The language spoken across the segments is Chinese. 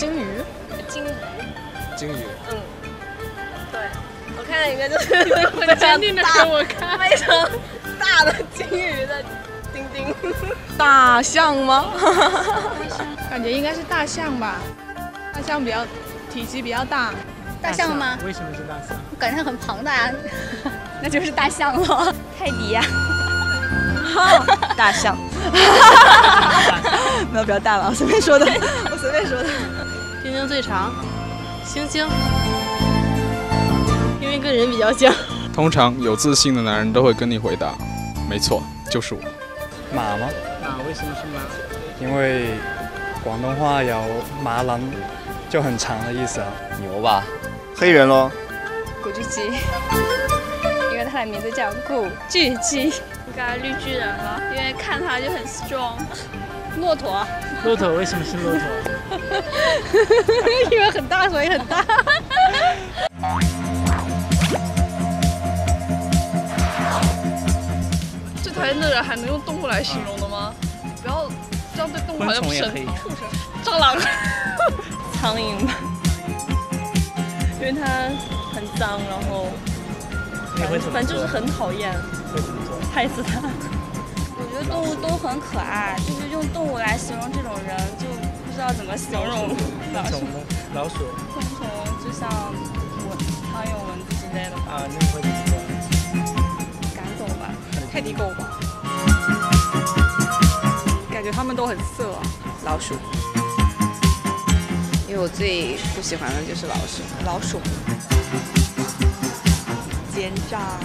鲸鱼，鲸鱼，鲸鱼，嗯，对，我看了一个就是很坚定的给我看，非常大的鲸鱼的丁丁。大象吗？感觉应该是大象吧，大象比较体积比较大。大象吗？为什么是大象？感觉很庞大呀，那就是大象了。泰迪呀，大象。没有比较大了，我随便说的，我随便说的。丁丁最长，星星，因为跟人比较像。通常有自信的男人都会跟你回答，没错，就是我。马吗？马为什么是马？因为广东话有马郎，就很长的意思啊。牛吧？黑人喽。古巨基，因为他的名字叫古巨基。应该绿巨人了，因为看他就很 strong。骆驼。骆驼为什么是骆驼？因为很大，所以很大。最讨厌的人还能用动物来形容的吗？不要这样对动物好像畜生。蟑螂。苍蝇吧，因为它很脏，然后反正就是很讨厌。会怎么做？害死它。我觉得动物都很可爱，就是用动物来形容这种人，就不知道怎么形容。老鼠？老鼠。昆虫就像蚊、苍蝇、蚊子之类的。啊，那你会怎么做？赶走吧。泰迪狗吧。感觉他们都很色啊。老鼠。因为我最不喜欢的就是老鼠。老鼠。奸诈。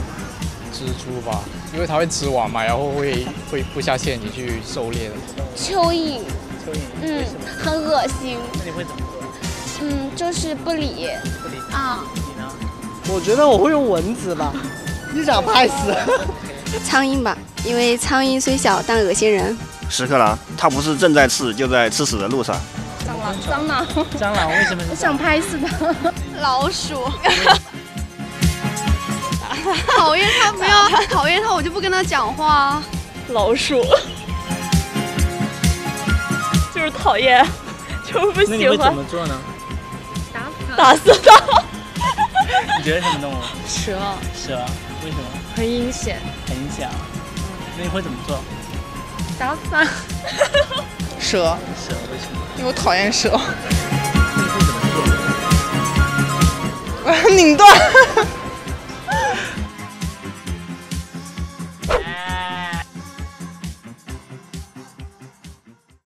蜘蛛吧，因为它会织网嘛，然后会会布下陷阱去狩猎的。蚯蚓。蚯蚓。嗯，很恶心。那你会怎么做？嗯，就是不理。不理。啊。你呢？我觉得我会用蚊子吧，一掌拍死。苍蝇吧，因为苍蝇虽小但恶心人。屎壳郎，它不是正在吃，就在吃屎的路上。蟑螂，蟑螂。蟑螂为什么？我想拍死它。老鼠。讨厌他，不要讨厌他，我就不跟他讲话。老鼠，就是讨厌，就是不喜欢。那你会怎么做呢？打死他。你觉得什么动物？蛇。蛇，为什么？很阴险。很阴险啊。那你会怎么做？打死他。蛇。蛇为什么？因为我讨厌蛇。那你会怎么做？我要拧断。